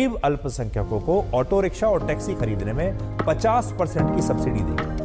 गरीब अल्पसंख्यकों को ऑटो रिक्शा और टैक्सी खरीदने में 50 परसेंट की सब्सिडी देगी।